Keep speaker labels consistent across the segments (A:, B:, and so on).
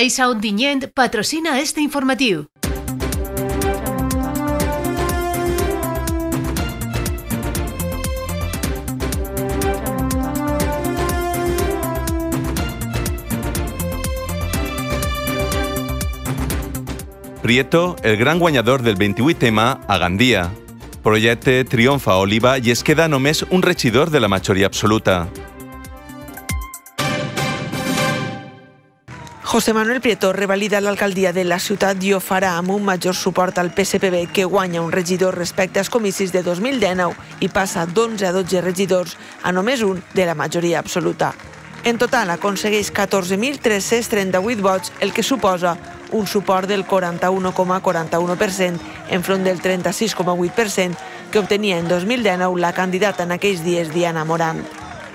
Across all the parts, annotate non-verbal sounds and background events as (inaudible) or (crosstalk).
A: Caixa Ontinyent patrocina este informatiu.
B: Prieto, el gran guanyador del 28M a Gandia. Projecte triomfa a Oliva i es queda només un regidor de la majoria absoluta.
C: José Manuel Prieto revalida l'alcaldia de la ciutat i ho farà amb un major suport al PSPB que guanya un regidor respecte als comicis de 2019 i passa d'11 a 12 regidors a només un de la majoria absoluta. En total aconsegueix 14.338 vots, el que suposa un suport del 41,41% enfront del 36,8% que obtenia en 2019 la candidata en aquells dies Diana Morant.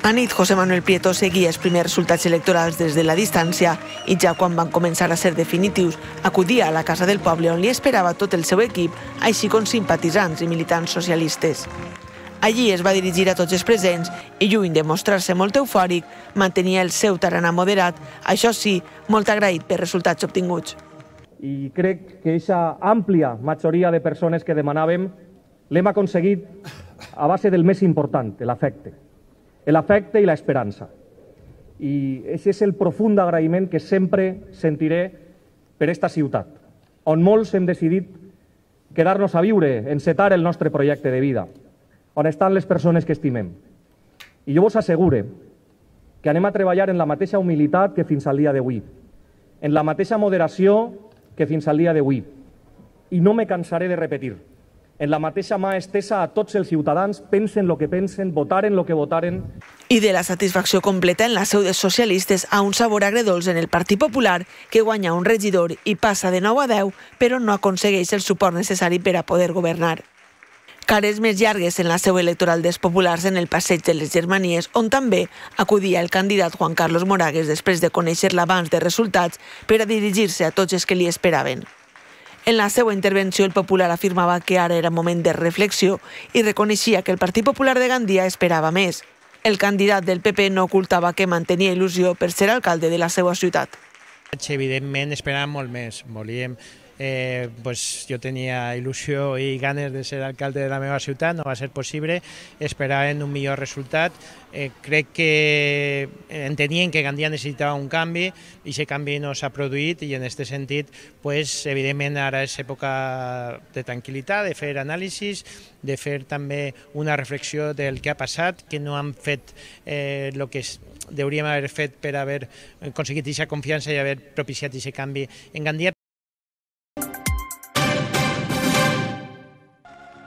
C: A nit, José Manuel Prieto seguia els primers resultats electorals des de la distància i ja quan van començar a ser definitius, acudia a la Casa del Poble on li esperava tot el seu equip, així com simpatitzants i militants socialistes. Allí es va dirigir a tots els presents i, lluny de mostrar-se molt eufòric, mantenia el seu taranà moderat, això sí, molt agraït per resultats obtinguts.
D: i crec que aquesta àmplia majoria de persones que demanàvem l'hem aconseguit a base del més important, l'afecte. L'afecte i l'esperança. I aquest és el profund agraïment que sempre sentiré per esta ciutat, on molts hem decidit quedar-nos a viure, encetar el nostre projecte de vida, on estan les persones que estimem. I jo vos assegure que anem a treballar en la mateixa humilitat que fins al dia d'avui, en la mateixa moderació que fins al dia d'avui. I no me cansaré de repetir. En la mateixa mà estesa a tots els ciutadans, pensen el que pensen, votaren el que votaren,
C: I de la satisfacció completa en la seu dels socialistes a un sabor agredolç en el Partit Popular, que guanya un regidor i passa de 9 a 10, però no aconsegueix el suport necessari per a poder governar. Cares més llargues en la seu electoral dels populars en el passeig de les Germanies, on també acudia el candidat Juan Carlos Moragues després de conèixer l'abans de resultats per a dirigir-se a tots els que li esperaven. En la seva intervenció, el popular afirmava que ara era moment de reflexió i reconeixia que el Partit Popular de Gandia esperava més. El candidat del PP no ocultava que mantenia il·lusió per ser alcalde de la seva ciutat.
E: Evidentment esperàvem molt més. Volíem, eh, pues, jo tenia il·lusió i ganes de ser alcalde de la meva ciutat, no va ser possible, esperàvem un millor resultat. Eh, crec que entenien que Gandia necessitava un canvi i aquest canvi no s'ha produït i en aquest sentit, pues, evidentment ara és època de tranquil·litat, de fer anàlisis, de fer també una reflexió del que ha passat, que no han fet eh, el que hauríem haver fet per haver aconseguit aquesta confiança i haver propiciat aquest canvi en Gandia.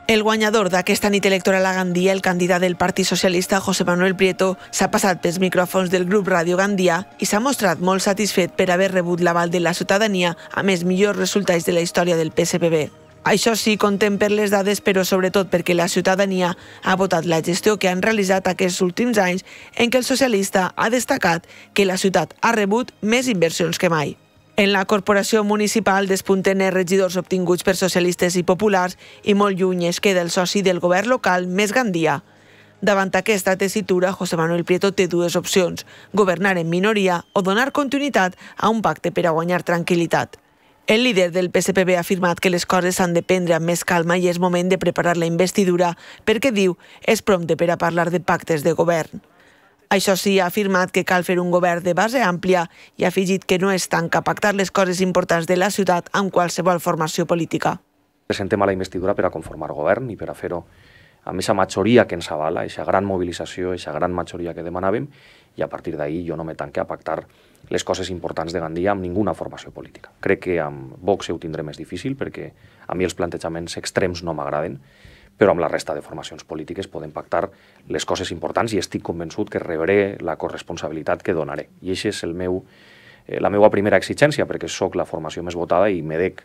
C: El guanyador d'aquesta nit electoral a Gandia, el candidat del Partit Socialista, José Manuel Prieto, s'ha passat pels micròfons del grup Ràdio Gandia i s'ha mostrat molt satisfet per haver rebut l'aval de la ciutadania amb els millors resultats de la història del PSPB. Això sí, contem per les dades, però sobretot perquè la ciutadania ha votat la gestió que han realitzat aquests últims anys en què el socialista ha destacat que la ciutat ha rebut més inversions que mai. En la corporació municipal despunten els regidors obtinguts per socialistes i populars i molt lluny es queda el soci del govern local més Gandia. Davant aquesta tessitura, José Manuel Prieto té dues opcions, governar en minoria o donar continuïtat a un pacte per a guanyar tranquil·litat. El líder del PSPB ha afirmat que les coses s'han de prendre amb més calma i és moment de preparar la investidura perquè, diu, és prompte per a parlar de pactes de govern. Això sí, ha afirmat que cal fer un govern de base àmplia i ha afegit que no tant que pactar les coses importants de la ciutat amb qualsevol formació política.
F: Presentem a la investidura per a conformar govern i per a fer-ho amb aquesta majoria que ens avala, aquesta gran mobilització, aquesta gran majoria que demanàvem, i a partir d'ahir jo no me tanque a pactar les coses importants de Gandia amb ninguna formació política. Crec que amb Vox ho tindré més difícil perquè a mi els plantejaments extrems no m'agraden, però amb la resta de formacions polítiques podem pactar les coses importants i estic convençut que rebré la corresponsabilitat que donaré. I aquest és el meu eh, la meva primera exigència, perquè sóc la formació més votada i me dec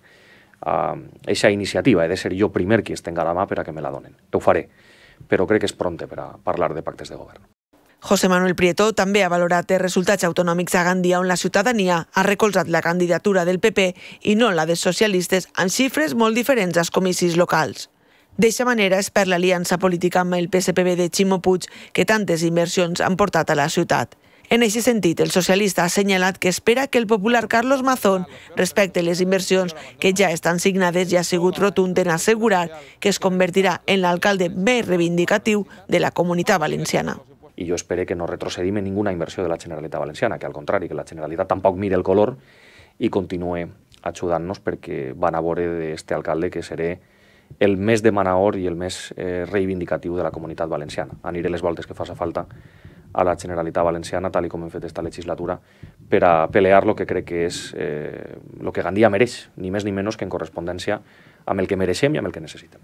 F: a aquesta iniciativa. He de ser jo primer qui estenga la mà per a que me la donen. Ho faré, però crec que és pronte per a parlar de pactes de govern.
C: José Manuel Prieto també ha valorat els resultats autonòmics a Gandia on la ciutadania ha recolzat la candidatura del PP i no la dels socialistes amb xifres molt diferents als comicis locals. D'eixa manera és per l'aliança política amb el PSPB de Ximo Puig que tantes inversions han portat a la ciutat. En aquest sentit, el socialista ha assenyalat que espera que el popular Carlos Mazón respecte les inversions que ja estan signades i ha sigut rotund en assegurar que es convertirà en l'alcalde més reivindicatiu de la comunitat valenciana.
F: I jo espero que no retrocedim en ninguna inversió de la Generalitat Valenciana, que al contrari, que la Generalitat tampoc mire el color i continue ajudant-nos perquè van a veure d'este alcalde que seré el més demanador i el més eh, reivindicatiu de la comunitat valenciana. Aniré les voltes que faci falta a la Generalitat Valenciana, tal com hem fet esta legislatura, per a pelear lo que crec que és eh, lo que Gandia mereix, ni més ni menys que en correspondència amb el que mereixem i amb el que necessitem.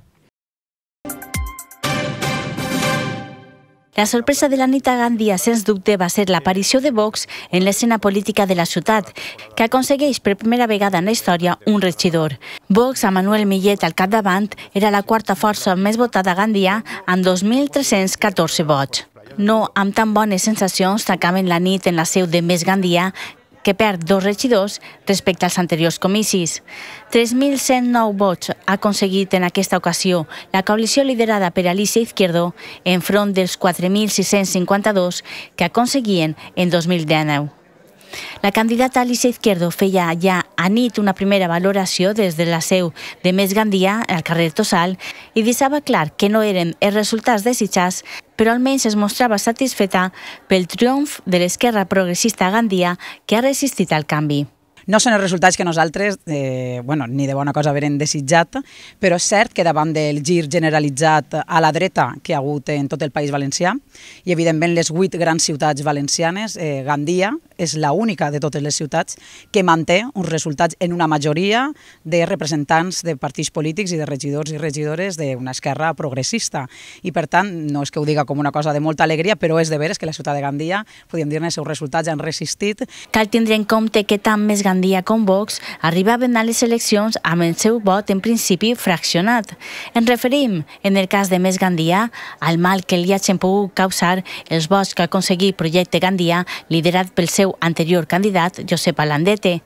G: La sorpresa de la nit a Gandia, sens dubte, va ser l'aparició de Vox en l'escena política de la ciutat, que aconsegueix per primera vegada en la història un regidor. Vox, amb Manuel Millet al capdavant, era la quarta força més votada a Gandia amb 2.314 vots no amb tan bones sensacions s'acaben la nit en la seu de Més Gandia, que perd dos regidors respecte als anteriors comicis. 3.109 vots ha aconseguit en aquesta ocasió la coalició liderada per Alicia Izquierdo enfront dels 4.652 que aconseguien en 2019. La candidata Alicia Izquierdo feia ja a nit una primera valoració des de la seu de Més Gandia, al carrer Tossal, i deixava clar que no eren els resultats desitjats, però almenys es mostrava satisfeta pel triomf de l'esquerra progressista Gandia que ha resistit al canvi.
H: No són els resultats que nosaltres, eh, bueno, ni de bona cosa haurem desitjat, però és cert que davant del gir generalitzat a la dreta que ha hagut en tot el País Valencià, i evidentment les vuit grans ciutats valencianes, eh, Gandia és la única de totes les ciutats que manté uns resultats en una majoria de representants de partits polítics i de regidors i regidores d'una esquerra progressista. I per tant, no és que ho diga com una cosa de molta alegria, però és de veres que la ciutat de Gandia, podríem dir-ne, els seus resultats han resistit.
G: Cal tindre en compte que tant més Gandia com Vox arribaven a les eleccions amb el seu vot en principi fraccionat. En referim, en el cas de Més Gandia, al mal que li hagin pogut causar els vots que ha aconseguit Projecte Gandia, liderat pel seu anterior candidat, Josep Alandete.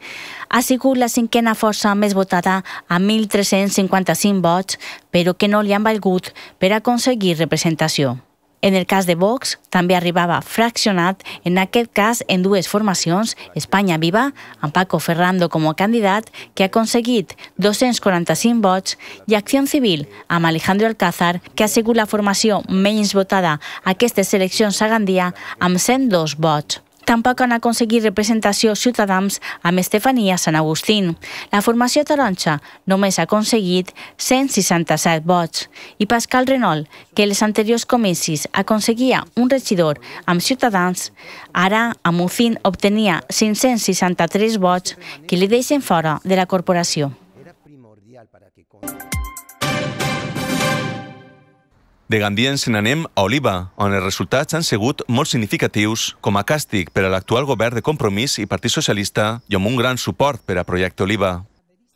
G: Ha sigut la cinquena força més votada amb 1.355 vots, però que no li han valgut per aconseguir representació. En el cas de Vox, també arribava fraccionat, en aquest cas en dues formacions, Espanya Viva, amb Paco Ferrando com a candidat, que ha aconseguit 245 vots, i Acció Civil, amb Alejandro Alcázar, que ha sigut la formació menys votada a aquestes eleccions a Gandia, amb 102 vots. Tampoc han aconseguit representació ciutadans amb Estefania Sant Agustín. La formació taronja només ha aconseguit 167 vots i Pascal Renol, que en els anteriors comicis aconseguia un regidor amb ciutadans, ara a Mucín obtenia 563 vots que li deixen fora de la corporació. Era primordial para que
B: De Gandia ens n'anem a Oliva, on els resultats han sigut molt significatius com a càstig per a l'actual govern de Compromís i Partit Socialista i amb un gran suport per a Projecte Oliva.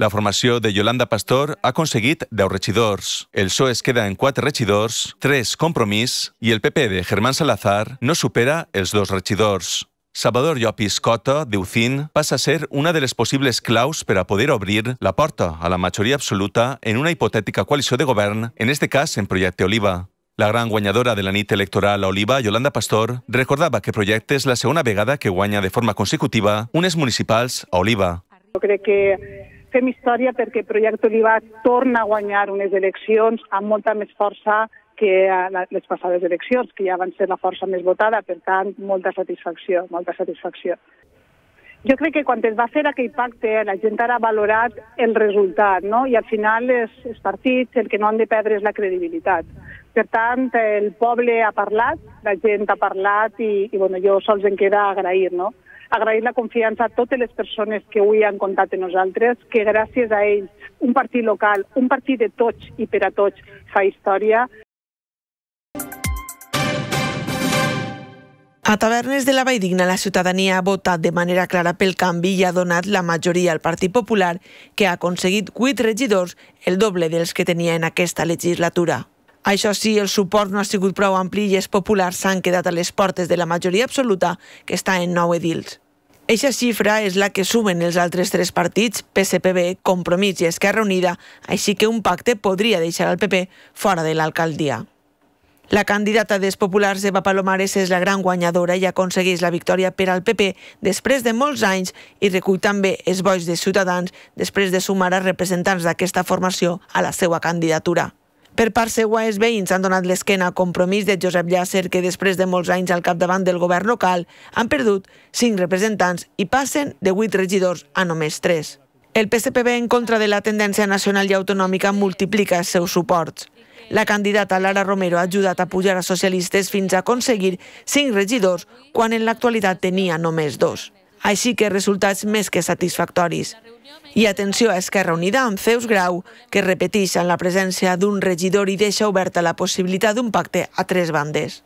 B: La formació de Yolanda Pastor ha aconseguit 10 regidors. El PSOE es queda en 4 regidors, 3 compromís i el PP de Germán Salazar no supera els dos regidors. Salvador Llopis Cota, d'Ucín, passa a ser una de les possibles claus per a poder obrir la porta a la majoria absoluta en una hipotètica coalició de govern, en este cas en Projecte Oliva. La gran guanyadora de la nit electoral a Oliva, Yolanda Pastor, recordava que Projecte és la segona vegada que guanya de forma consecutiva unes municipals a Oliva.
I: Jo crec que fem història perquè Projecte Oliva torna a guanyar unes eleccions amb molta més força que a les passades eleccions, que ja van ser la força més votada, per tant, molta satisfacció, molta satisfacció. Jo crec que quan es va fer aquell pacte la gent ara ha valorat el resultat, no? i al final els, els partits el que no han de perdre és la credibilitat. Per tant, el poble ha parlat, la gent ha parlat i, i bueno, jo sols em queda agrair, no? agrair la confiança a totes les persones que avui han comptat en nosaltres, que gràcies a ells, un partit local, un partit de tots i per a tots, fa història.
C: A Tavernes de la Valldigna la ciutadania ha votat de manera clara pel canvi i ha donat la majoria al Partit Popular, que ha aconseguit 8 regidors, el doble dels que tenia en aquesta legislatura. Això sí, el suport no ha sigut prou ampli i els populars s'han quedat a les portes de la majoria absoluta, que està en 9 edils. Eixa xifra és la que sumen els altres tres partits, PSPB, Compromís i Esquerra Unida, així que un pacte podria deixar el PP fora de l'alcaldia. La candidata dels populars Eva Palomares és la gran guanyadora i aconsegueix la victòria per al PP després de molts anys i recull també els bois de Ciutadans després de sumar a representants d'aquesta formació a la seva candidatura. Per part seua, els veïns han donat l'esquena a compromís de Josep Llàcer que després de molts anys al capdavant del govern local han perdut cinc representants i passen de 8 regidors a només 3. El PSPB en contra de la tendència nacional i autonòmica multiplica els seus suports. La candidata Lara Romero ha ajudat a pujar a socialistes fins a aconseguir cinc regidors quan en l'actualitat tenia només dos. Així que resultats més que satisfactoris. I atenció a Esquerra Unida amb Zeus Grau, que repeteix en la presència d'un regidor i deixa oberta la possibilitat d'un pacte a tres bandes.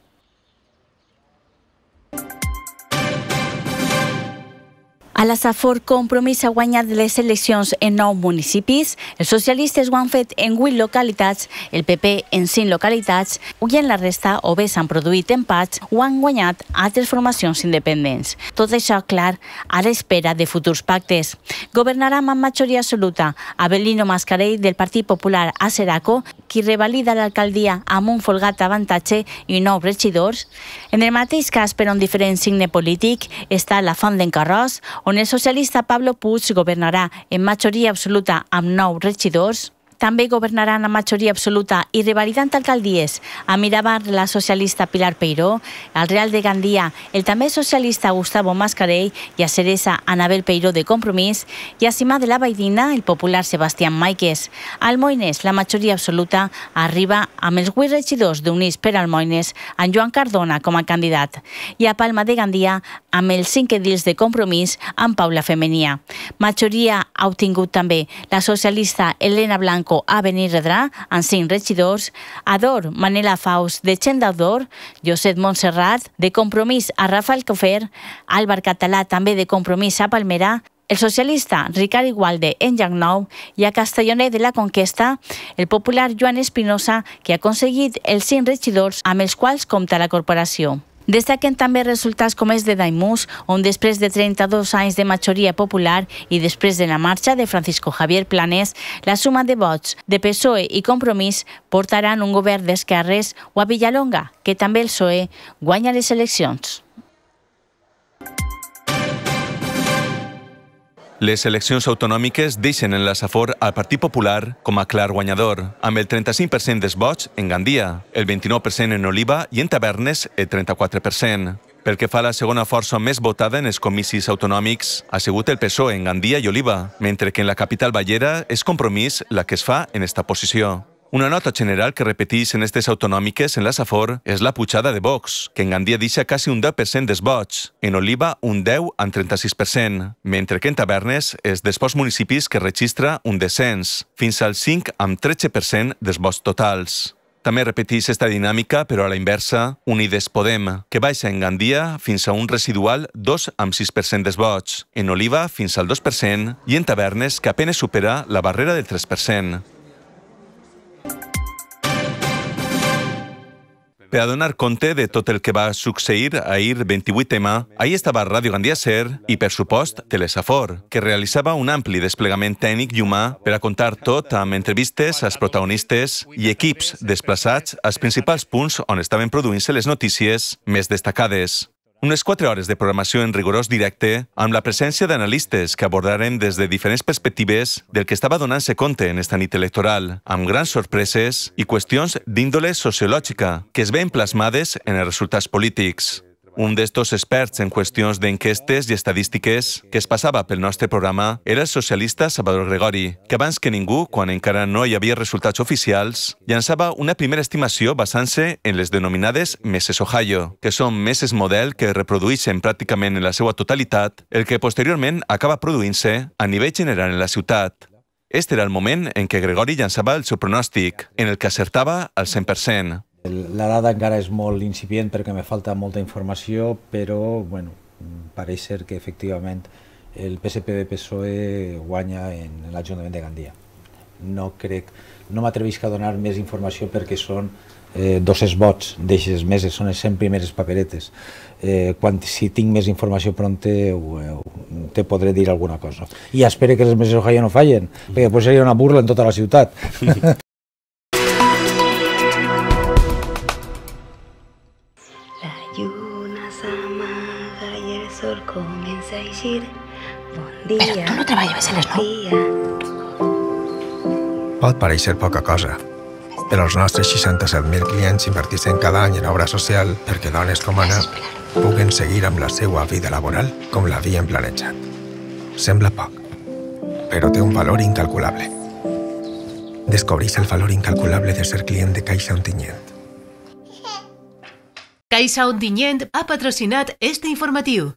G: A la Safor Compromís ha guanyat les eleccions en nou municipis. Els socialistes ho han fet en 8 localitats, el PP en 5 localitats i en la resta o bé s'han produït empats o han guanyat altres formacions independents. Tot això, clar, a l'espera de futurs pactes. Governarà amb majoria absoluta Abelino Mascarell del Partit Popular a Seraco, qui revalida l'alcaldia amb un folgat avantatge i nou regidors. En el mateix cas, però un diferent signe polític, està la Font d'en Carròs, on el socialista Pablo Puig governarà en majoria absoluta amb nou regidors, també governaran a majoria absoluta i revalidant alcaldies a Miramar la socialista Pilar Peiró, al Real de Gandia el també socialista Gustavo Mascarell i a Ceresa Anabel Peiró de Compromís i a Cima de la Baidina el popular Sebastián Maiques. Al Moines la majoria absoluta arriba amb els 8 regidors d'Units per Almoines en Joan Cardona com a candidat i a Palma de Gandia amb els 5 edils de Compromís amb Paula Femenia. Majoria ha obtingut també la socialista Elena Blanco Blanco a Benirredrà, amb cinc regidors, Ador Manela Faust de Xendaudor, Josep Montserrat de Compromís a Rafael Cofer, Álvar Català també de Compromís a Palmera, el socialista Ricard Igualde en Llagnou i a Castellonet de la Conquesta el popular Joan Espinosa que ha aconseguit els cinc regidors amb els quals compta la corporació. Destaquen també resultats com els de Daimús, on després de 32 anys de majoria popular i després de la marxa de Francisco Javier Planés, la suma de vots de PSOE i Compromís portaran un govern d'esquerres o a Villalonga, que també el PSOE guanya les eleccions.
B: Les eleccions autonòmiques deixen en la Safor al Partit Popular com a clar guanyador, amb el 35% dels vots en Gandia, el 29% en Oliva i en Tavernes el 34%. Pel que fa a la segona força més votada en els comicis autonòmics, ha sigut el PSOE en Gandia i Oliva, mentre que en la capital ballera és Compromís la que es fa en esta posició. Una nota general que repetís en aquestes autonòmiques en la Safor és la pujada de Vox, que en Gandia deixa quasi un 10% dels vots, en Oliva un 10 amb 36%, mentre que en Tavernes és dels pocs municipis que registra un descens, fins al 5 amb 13% dels vots totals. També repetís esta dinàmica, però a la inversa, Unides Podem, que baixa en Gandia fins a un residual 2 amb 6% dels vots, en Oliva fins al 2% i en Tavernes que apenas supera la barrera del 3%. Per a donar compte de tot el que va succeir ahir 28M, ahir estava Ràdio Gandia Ser i, per supost, Telesafor, que realitzava un ampli desplegament tècnic i humà per a contar tot amb entrevistes als protagonistes i equips desplaçats als principals punts on estaven produint-se les notícies més destacades. Unes 4 hores de programació en rigorós directe amb la presència d'analistes que abordaren des de diferents perspectives del que estava donant-se compte en esta nit electoral, amb grans sorpreses i qüestions d'índole sociològica que es veien plasmades en els resultats polítics. Un d'estos experts en qüestions d'enquestes i estadístiques que es passava pel nostre programa era el socialista Salvador Gregori, que abans que ningú, quan encara no hi havia resultats oficials, llançava una primera estimació basant-se en les denominades meses Ohio, que són meses model que reprodueixen pràcticament en la seva totalitat el que posteriorment acaba produint-se a nivell general en la ciutat. Este era el moment en què Gregori llançava el seu pronòstic, en el que acertava al 100%.
J: La dada encara és molt incipient perquè me falta molta informació, però bueno, pareix ser que efectivament el PSP de PSOE guanya en l'Ajuntament de Gandia. No crec, no m'atrevisc a donar més informació perquè són eh, dos vots d'eixes meses, són les 100 primeres paperetes. Eh, quan, si tinc més informació pronta te podré dir alguna cosa. I espero que les meses d'Ohio no fallen, perquè després seria una burla en tota la ciutat. (laughs)
K: comença a eixir. Bon dia.
G: Però tu no treballaves a les
K: 9?
L: Pot pareixer poca cosa, però els nostres 67.000 clients inverteixen cada any en obra social perquè dones com Anna puguen seguir amb la seva vida laboral com l'havien planejat. Sembla poc, però té un valor incalculable. Descobreix el valor incalculable de ser client de Caixa Ontinyent.
A: Caixa Ontinyent ha patrocinat este informatiu.